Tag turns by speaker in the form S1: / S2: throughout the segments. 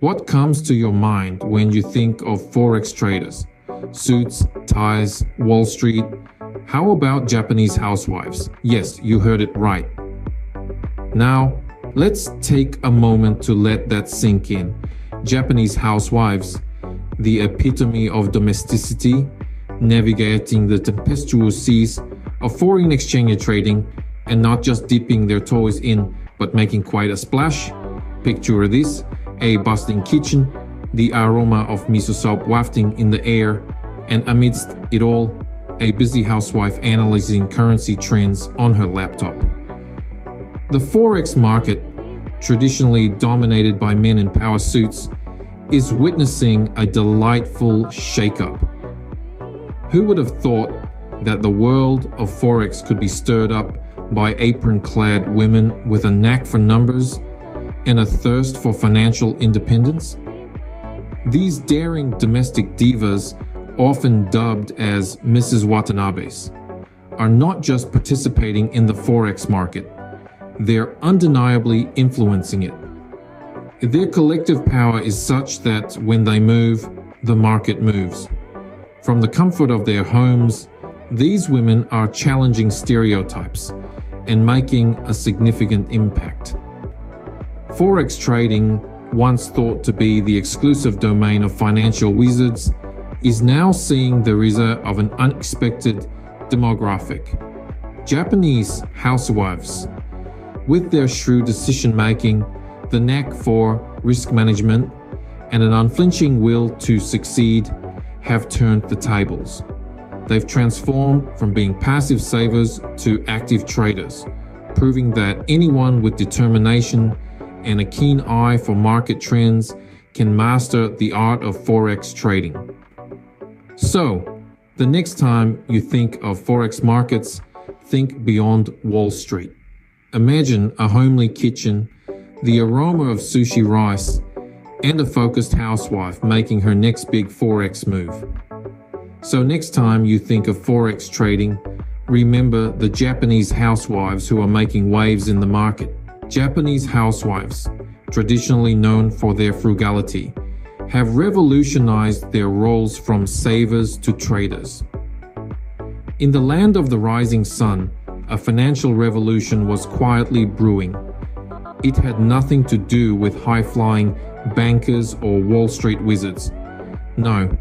S1: What comes to your mind when you think of Forex traders? Suits, ties, Wall Street. How about Japanese housewives? Yes, you heard it right. Now, let's take a moment to let that sink in. Japanese housewives, the epitome of domesticity, navigating the tempestuous seas of foreign exchange trading and not just dipping their toes in but making quite a splash. Picture this a bustling kitchen, the aroma of miso soup wafting in the air, and amidst it all, a busy housewife analyzing currency trends on her laptop. The Forex market, traditionally dominated by men in power suits, is witnessing a delightful shakeup. Who would have thought that the world of Forex could be stirred up by apron clad women with a knack for numbers and a thirst for financial independence? These daring domestic divas, often dubbed as Mrs. Watanabes, are not just participating in the Forex market, they're undeniably influencing it. Their collective power is such that when they move, the market moves. From the comfort of their homes, these women are challenging stereotypes and making a significant impact. Forex trading, once thought to be the exclusive domain of financial wizards, is now seeing the rise of an unexpected demographic. Japanese housewives, with their shrewd decision making, the knack for risk management, and an unflinching will to succeed, have turned the tables. They've transformed from being passive savers to active traders, proving that anyone with determination and a keen eye for market trends can master the art of Forex trading. So, the next time you think of Forex markets, think beyond Wall Street. Imagine a homely kitchen, the aroma of sushi rice, and a focused housewife making her next big Forex move. So, next time you think of Forex trading, remember the Japanese housewives who are making waves in the market. Japanese housewives, traditionally known for their frugality, have revolutionized their roles from savers to traders. In the land of the rising sun, a financial revolution was quietly brewing. It had nothing to do with high flying bankers or Wall Street wizards. No,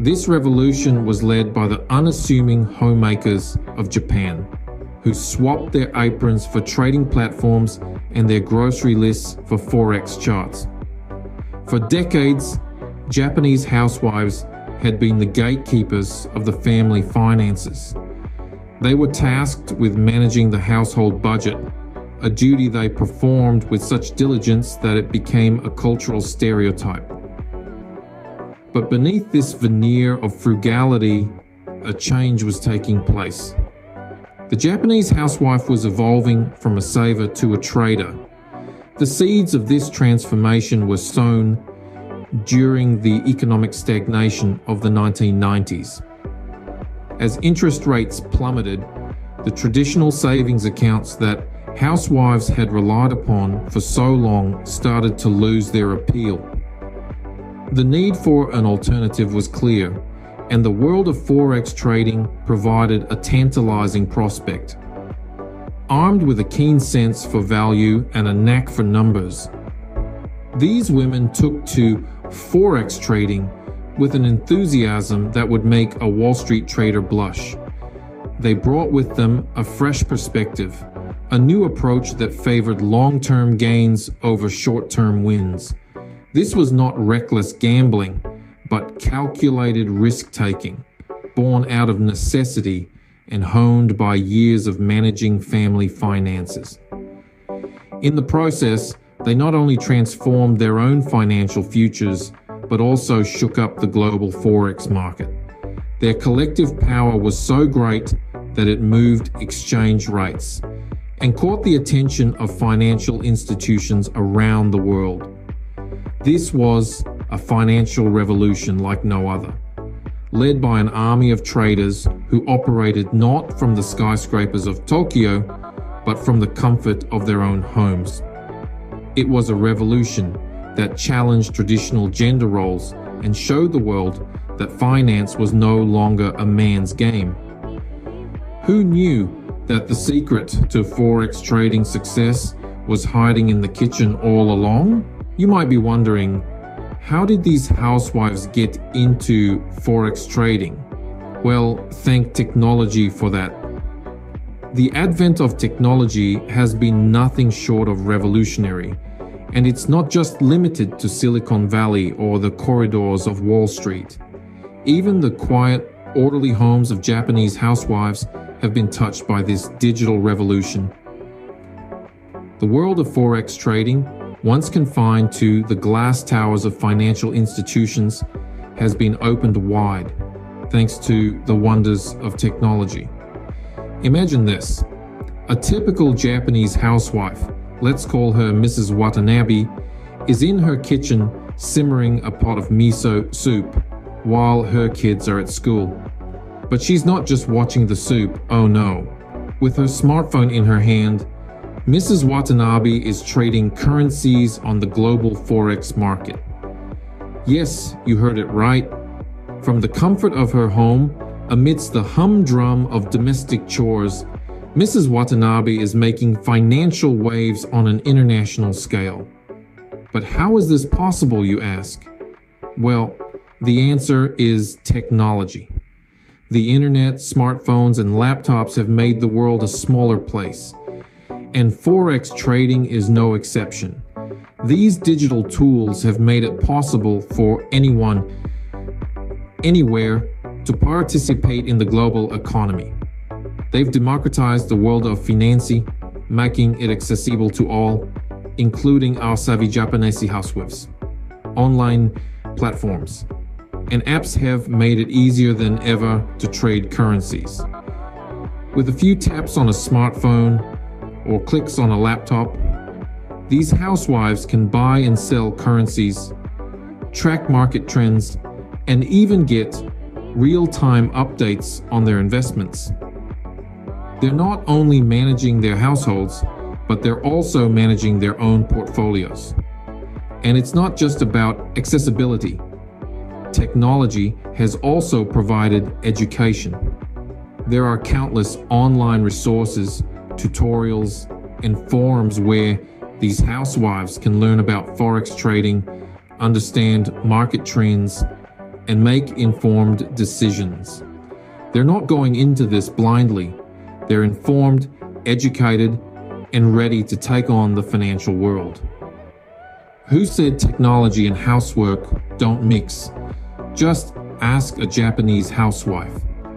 S1: this revolution was led by the unassuming homemakers of Japan who swapped their aprons for trading platforms and their grocery lists for Forex charts. For decades, Japanese housewives had been the gatekeepers of the family finances. They were tasked with managing the household budget, a duty they performed with such diligence that it became a cultural stereotype. But beneath this veneer of frugality, a change was taking place. The Japanese housewife was evolving from a saver to a trader. The seeds of this transformation were sown during the economic stagnation of the 1990s. As interest rates plummeted, the traditional savings accounts that housewives had relied upon for so long started to lose their appeal. The need for an alternative was clear and the world of Forex trading provided a tantalizing prospect. Armed with a keen sense for value and a knack for numbers, these women took to Forex trading with an enthusiasm that would make a Wall Street trader blush. They brought with them a fresh perspective, a new approach that favored long term gains over short term wins. This was not reckless gambling but calculated risk taking, born out of necessity and honed by years of managing family finances. In the process, they not only transformed their own financial futures, but also shook up the global Forex market. Their collective power was so great that it moved exchange rates and caught the attention of financial institutions around the world. This was a financial revolution like no other, led by an army of traders who operated not from the skyscrapers of Tokyo, but from the comfort of their own homes. It was a revolution that challenged traditional gender roles and showed the world that finance was no longer a man's game. Who knew that the secret to Forex trading success was hiding in the kitchen all along? You might be wondering, how did these housewives get into Forex trading? Well, thank technology for that. The advent of technology has been nothing short of revolutionary, and it's not just limited to Silicon Valley or the corridors of Wall Street. Even the quiet, orderly homes of Japanese housewives have been touched by this digital revolution. The world of Forex trading, once confined to the glass towers of financial institutions, has been opened wide thanks to the wonders of technology. Imagine this a typical Japanese housewife, let's call her Mrs. Watanabe, is in her kitchen simmering a pot of miso soup while her kids are at school. But she's not just watching the soup, oh no. With her smartphone in her hand, Mrs. Watanabe is trading currencies on the global forex market. Yes, you heard it right. From the comfort of her home, amidst the humdrum of domestic chores, Mrs. Watanabe is making financial waves on an international scale. But how is this possible, you ask? Well, the answer is technology. The internet, smartphones, and laptops have made the world a smaller place. And Forex trading is no exception. These digital tools have made it possible for anyone, anywhere, to participate in the global economy. They've democratized the world of financing, making it accessible to all, including our savvy Japanese housewives. Online platforms, and apps have made it easier than ever to trade currencies. With a few taps on a smartphone or clicks on a laptop, these housewives can buy and sell currencies, track market trends, and even get real time updates on their investments. They're not only managing their households, but they're also managing their own portfolios. And it's not just about accessibility technology has also provided education. There are countless online resources, tutorials, and forums where these housewives can learn about Forex trading, understand market trends, and make informed decisions. They're not going into this blindly. They're informed, educated, and ready to take on the financial world. Who said technology and housework don't mix? Just ask a Japanese housewife.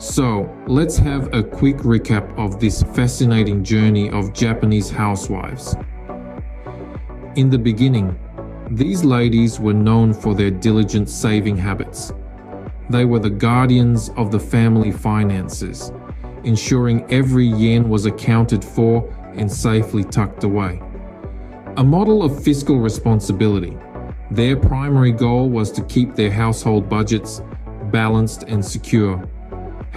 S1: So, let's have a quick recap of this fascinating journey of Japanese housewives. In the beginning, these ladies were known for their diligent saving habits. They were the guardians of the family finances, ensuring every yen was accounted for and safely tucked away. A model of fiscal responsibility their primary goal was to keep their household budgets balanced and secure.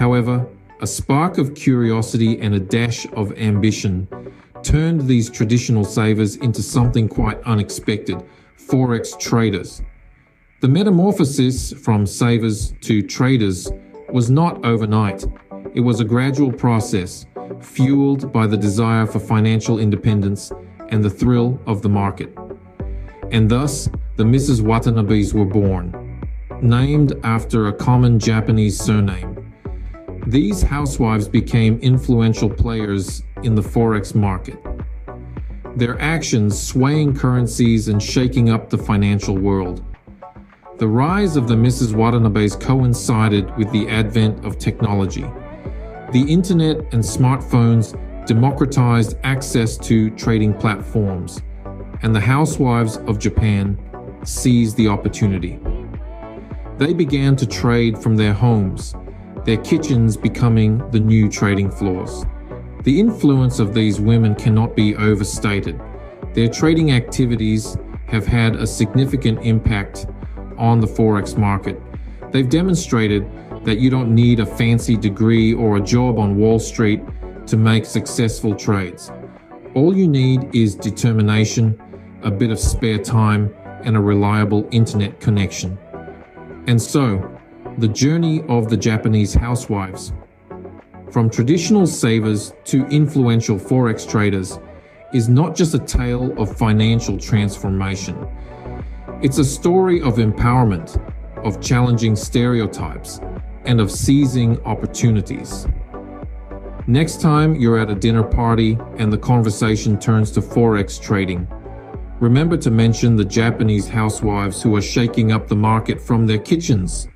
S1: However, a spark of curiosity and a dash of ambition turned these traditional savers into something quite unexpected Forex traders. The metamorphosis from savers to traders was not overnight, it was a gradual process fueled by the desire for financial independence and the thrill of the market. And thus, the Mrs. Watanabes were born, named after a common Japanese surname. These housewives became influential players in the Forex market. Their actions swaying currencies and shaking up the financial world. The rise of the Mrs. Watanabes coincided with the advent of technology. The internet and smartphones democratized access to trading platforms, and the housewives of Japan seized the opportunity. They began to trade from their homes, their kitchens becoming the new trading floors. The influence of these women cannot be overstated. Their trading activities have had a significant impact on the Forex market. They've demonstrated that you don't need a fancy degree or a job on Wall Street to make successful trades. All you need is determination, a bit of spare time, and a reliable internet connection. And so, the journey of the Japanese housewives, from traditional savers to influential forex traders, is not just a tale of financial transformation. It's a story of empowerment, of challenging stereotypes, and of seizing opportunities. Next time you're at a dinner party and the conversation turns to Forex trading, remember to mention the Japanese housewives who are shaking up the market from their kitchens.